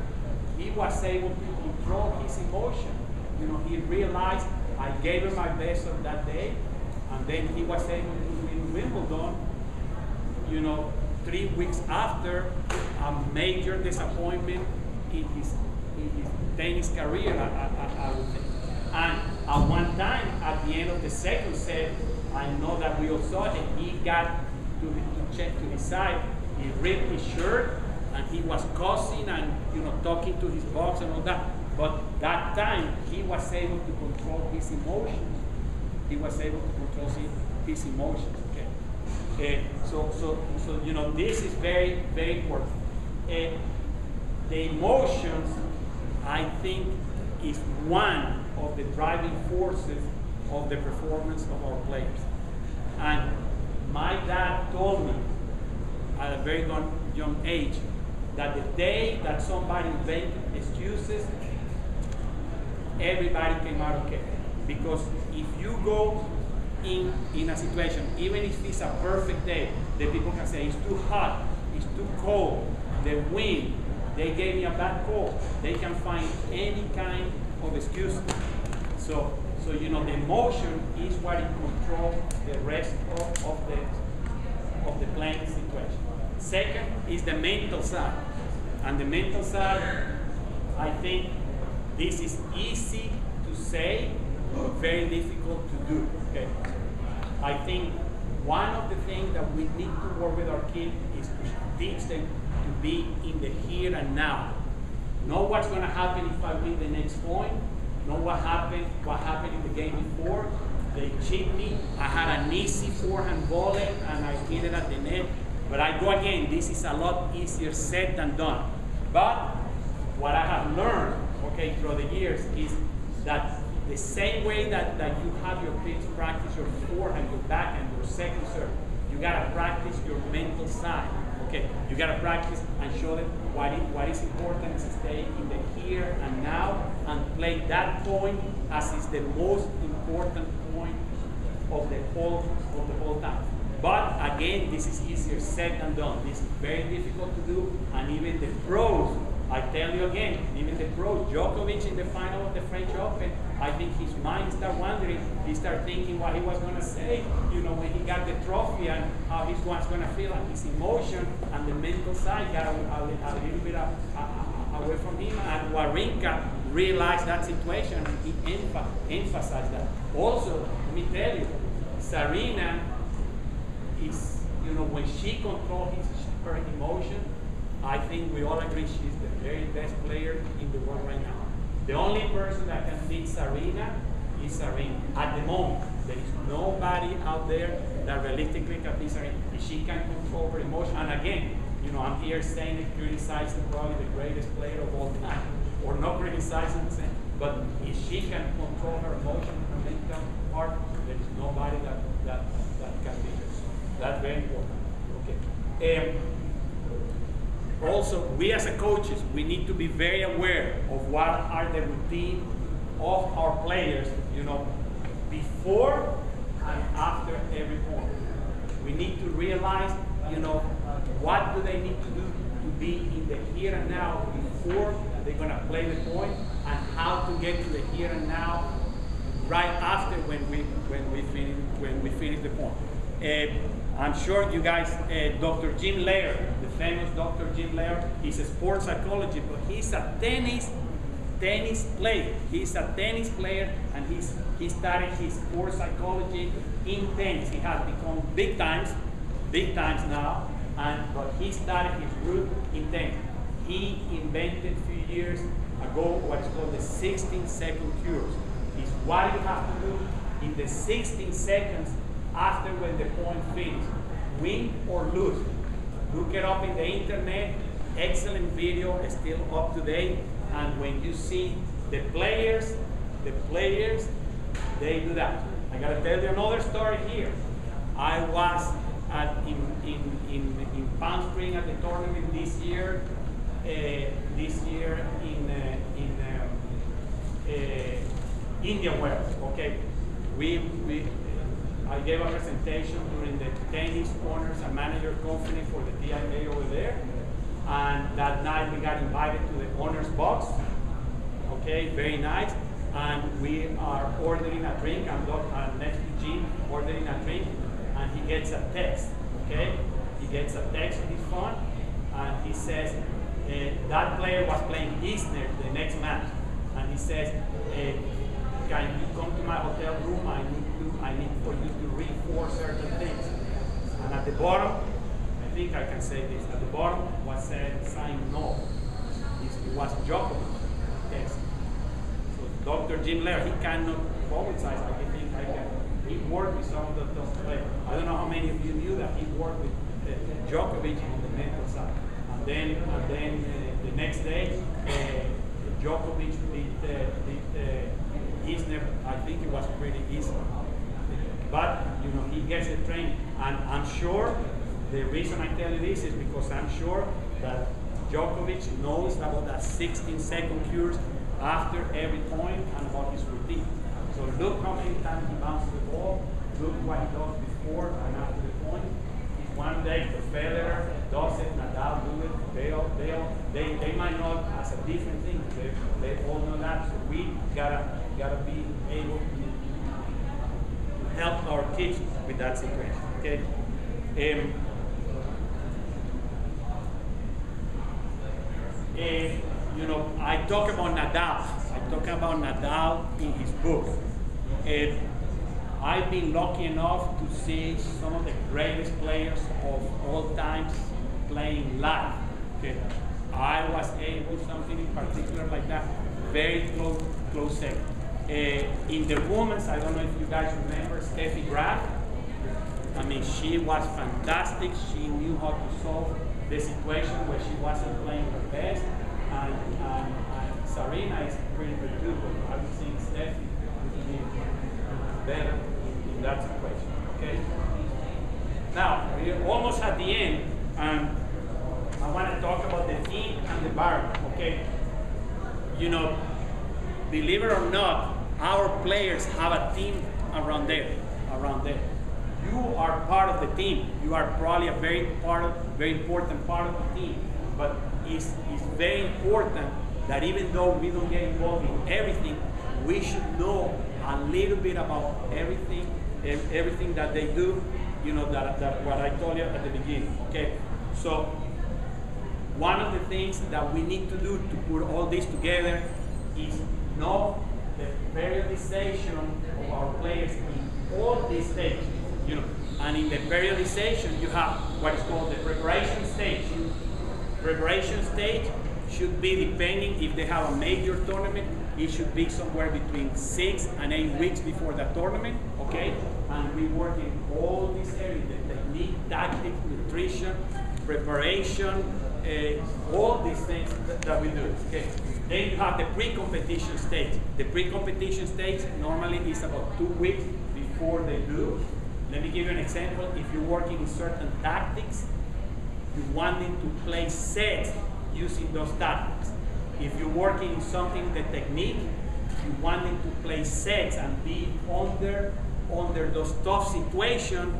he was able to control his emotion. You know, he realized I gave him my best on that day, and then he was able to win Wimbledon. You know, three weeks after a major disappointment in his in his tennis career, I, I, I would. And at one time, at the end of the second set, I know that we all saw it. He got to, to check to decide. He ripped his shirt and he was cussing and you know talking to his box and all that. But that time he was able to control his emotions. He was able to control his, his emotions. Uh, so so so you know this is very very important. Uh, the emotions, I think, is one of the driving forces of the performance of our players. And my dad told me at a very young, young age that the day that somebody invented excuses, everybody came out okay. Because if you go in, in a situation, even if it's a perfect day, the people can say it's too hot, it's too cold, the wind, they gave me a bad call. They can find any kind of excuse. So, so you know, the emotion is what it controls the rest of, of the of the playing situation. Second is the mental side. And the mental side, I think this is easy to say, but very difficult to do. Okay. I think one of the things that we need to work with our kids is to teach them to be in the here and now. Know what's going to happen if I win the next point. Know what happened, what happened in the game before. They cheat me. I had an easy forehand volley and I hit it at the net. But I go again, this is a lot easier said than done. But what I have learned, okay, through the years is that the same way that, that you have your kids practice your forehand, your backhand, your second serve, you gotta practice your mental side. Okay, you gotta practice and show them what is, what is important is stay in the here and now and play that point as is the most important point of the whole of the whole time. But again, this is easier said than done. This is very difficult to do, and even the pros, I tell you again, even the pros, Djokovic in the final of the French Open, I think his mind started wandering. He started thinking what he was going to say, you know, when he got the trophy and how he was going to feel and his emotion and the mental side got a, a, a little bit uh, of, away from him. And Wawrinka realized that situation and he emph emphasized that. Also, let me tell you, Serena is, you know, when she controls her emotion, I think we all agree she's the very best player in the world right now. The only person that can beat Serena is Serena. At the moment, there is nobody out there that realistically can beat Serena. If she can control her emotion, and again, you know, I'm here saying it, criticizing probably the greatest player of all time, or not criticizing, but if she can control her emotion, her mental part, there is nobody that, that, that can beat her. That's very important. Okay. Um, also, we as a coaches, we need to be very aware of what are the routine of our players, you know, before and after every point. We need to realize, you know, what do they need to do to be in the here and now before they're gonna play the point, and how to get to the here and now right after when we when we finish when we finish the point. Uh, I'm sure you guys, uh, Dr. Jim Loehr, the famous Dr. Jim Loehr, he's a sports psychologist, but he's a tennis tennis player. He's a tennis player, and he's he studied his sports psychology in tennis. He has become big times, big times now, and but he started his root in tennis. he invented a few years ago what is called the 16 second cures. Is what you have to do in the 16 seconds after when the point finishes. Win or lose. Look it up in the internet. Excellent video, still up to date. And when you see the players, the players, they do that. I gotta tell you another story here. I was at, in, in, in, in Palm Spring at the tournament this year, uh, this year in, uh, in um, uh, Indian Wells, okay? We, we, I gave a presentation during the tennis owners and manager conference for the TIA over there. And that night we got invited to the owner's box. Okay, very nice. And we are ordering a drink. I'm next to Jim ordering a drink. And he gets a text. Okay, he gets a text on his phone. And he says, uh, that player was playing Isner the next match. And he says, uh, can you come to my hotel room? I need I need for you to reinforce certain things. And at the bottom, I think I can say this, at the bottom was said sign no. It was Djokovic text. So Dr. Jim Loehr, he cannot publicize, I think I can. He worked with some of the top players. I don't know how many of you knew that he worked with uh, Djokovic on the mental side. And then, and then uh, the next day, uh, Djokovic did, uh, did uh, Isner, I think it was pretty easy. But, you know, he gets the training. And I'm sure the reason I tell you this is because I'm sure that Djokovic knows about that 16 second cures after every point and about his routine. So look how many times he bounces the ball, look what he does before and after the point. If one day the Federer does it, Nadal do it, they all, they all, they, they might not as a different thing. They, they all know that. So we gotta gotta be able to help our kids with that situation. Okay. Um, Uh, you know, I talk about Nadal. I talk about Nadal in his book. And I've been lucky enough to see some of the greatest players of all times playing live. Okay. I was able something in particular like that, very close, close second. Uh, in the women's, I don't know if you guys remember Steffi Graf. I mean, she was fantastic. She knew how to solve the situation where she wasn't playing her best. And, and, and Serena is pretty good too, but I would think Steffi better in, in, that situation. Okay? Now, we're almost at the end, and I want to talk about the team and the bar. Okay? You know, believe it or not, our players have a team around there, around there you are part of the team. You are probably a very part of, very important part of the team. But it's, it's very important that even though we don't get involved in everything, we should know a little bit about everything everything that they do. You know that, that what I told you at the beginning. Okay, so one of the things that we need to do to put all this together is know the periodization of our players in all these stages you know, and in the periodization, you have what is called the preparation stage. Preparation stage should be depending if they have a major tournament, it should be somewhere between six and eight weeks before the tournament, okay? And we work in all these areas, the technique, tactics, nutrition, preparation, uh, all these things that, that we do, okay? Then you have the pre-competition stage. The pre-competition stage normally is about two weeks before they do. Let me give you an example. If you're working in certain tactics, you want them to play sets using those tactics. If you're working in something, the technique, you want them to play sets and be under under those tough situations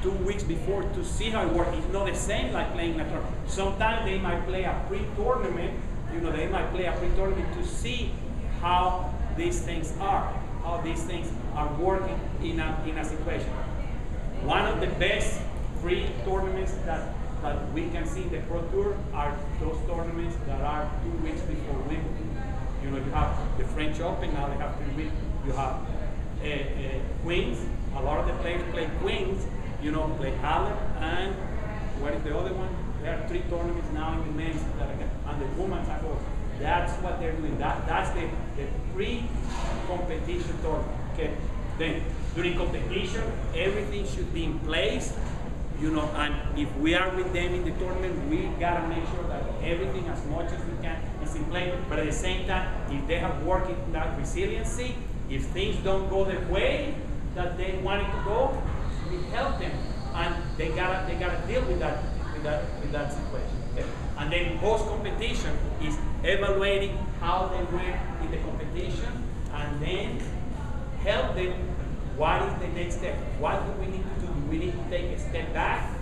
two weeks before to see how it works. It's not the same like playing a tournament. Sometimes they might play a pre-tournament, you know, they might play a pre-tournament to see how these things are, how these things are working in a, in a situation. One of the best free tournaments that, that we can see in the Pro Tour are those tournaments that are two weeks before Wimbledon. You know, you have the French Open, now they have three weeks. You have uh, uh, Queens, a lot of the players play Queens, you know, play Halle, and what is the other one? There are three tournaments now in the men's and the women's are coach. That's what they're doing. That, that's the, the pre-competition tournament. Okay. Then during competition, everything should be in place. You know, and if we are with them in the tournament, we gotta make sure that everything as much as we can is in place. But at the same time, if they have worked in that resiliency, if things don't go the way that they want it to go, we help them. And they gotta they gotta deal with that that with that situation. Okay? And then post competition is evaluating how they went in the competition and then help them what is the next step? What do we need to do? Do we need to take a step back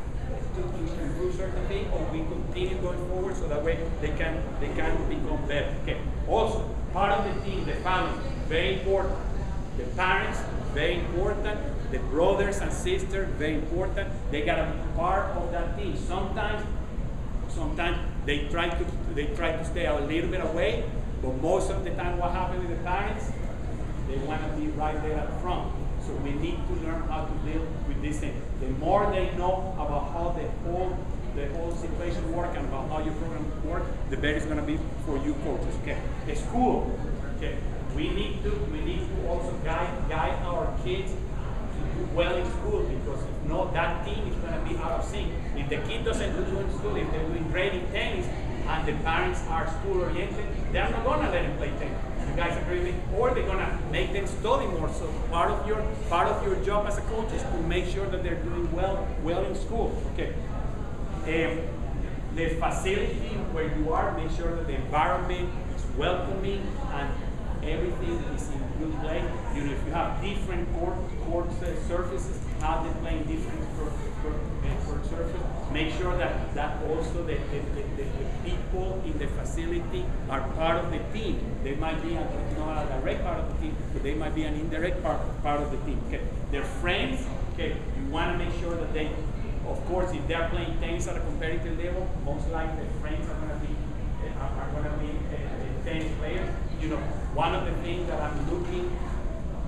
to, to improve certain things, or we continue going forward so that way they can they can become better? Okay. Also, part of the team, the family, very important. The parents, very important. The brothers and sisters, very important. They gotta be part of that team. Sometimes, sometimes they try to they try to stay a little bit away, but most of the time, what happens with the parents? They want to be right there at the front. So we need to learn how to deal with this thing. The more they know about how the whole the whole situation works and about how your program works, the better it's going to be for you coaches. Okay. The school. Okay. We need to we need to also guide guide our kids to well in school because if not, that team is going to be out of sync. If the kid doesn't do well in school, if they're doing great in tennis and the parents are school oriented, they're not going to let them play tennis. You guys agree with me? Or they're gonna make them study more. So part of your part of your job as a coach is to make sure that they're doing well well in school. Okay. Um, the facility where you are, make sure that the environment is welcoming and everything is in good place. You know, if you have different court court surfaces, how they play in different court, court, uh, court surfaces. Make sure that that also the, the, the, the, the people in the facility are part of the team. They might be a, not a direct part of the team, but they might be an indirect part part of the team. Okay, they're friends. Okay, you want to make sure that they, of course, if they're playing tennis at a competitive level, most likely their friends are going to be are, are going to be uh, tennis players. You know, one of the things that I'm looking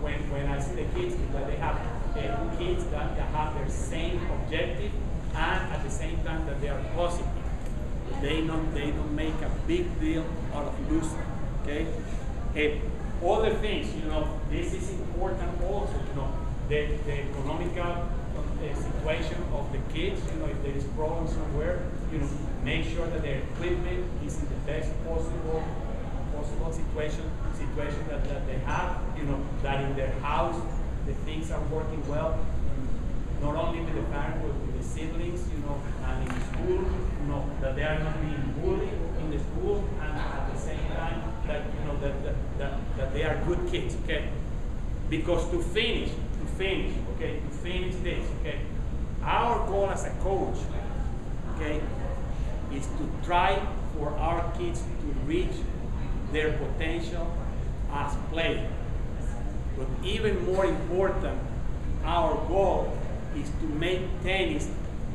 when when I see the kids is that they have uh, kids that, that have their same objective and at the same time that they are positive. They don't they don't make a big deal out of losing. Okay. Uh, other things, you know, this is important also. You know, the the economical uh, situation of the kids. You know, if there is problem somewhere, you know, make sure that their equipment is in the best possible possible situation situation that, that they have. You know, that in their house the things are working well. Not only with the parents, but with the siblings, you know, and in school, you know, that they are not being bullied in the school, and at the same time that you know that that, that, that they are good kids, okay? Because to finish, to finish, okay, to finish this, okay, our goal as a coach, okay, is to try for our kids to reach their potential as players. But even more important, our goal is to make tennis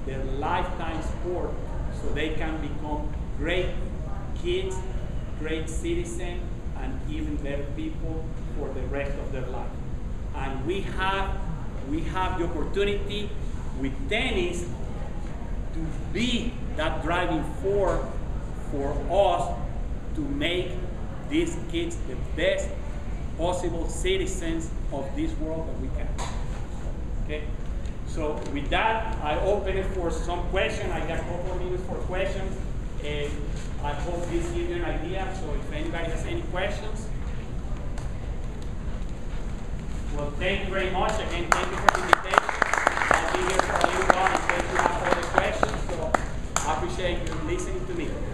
their lifetime sport so they can become great kids, great citizens, and even better people for the rest of their life. And we have we have the opportunity with tennis to be that driving force for us to make these kids, the best possible citizens of this world that we can. Okay? So with that, I open it for some questions. I got a couple of minutes for questions. And I hope this gives you an idea. So if anybody has any questions. Well, thank you very much. Again, thank you for the invitation. I'll be here for all little while and thank you for all the questions. So I appreciate you listening to me.